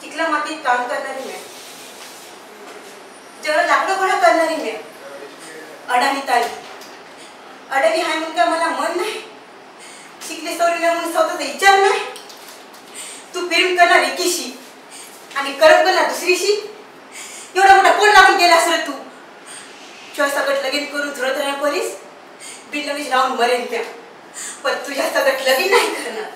चिखला मातीत काम करणारी मी. जेव्हा लाकडं गोळा करणारी मी. अडाणी ताई. अडाणी हाय म्हणून काय मला मन नाही? शिकले सवरी म्हणून स्वतःचा विचार नाही? तू प्रेम करणार एकीशी आणि करम करणार दुसरीशी? एवढा मोठा कोण लागून गेला असं तू? तुझ्या सगळं लगीन करून झुरत राहणार पोलीस? बिनवीज राहून मरेन त्या. पण तुझ्या सगळं लगीन नाही करणार.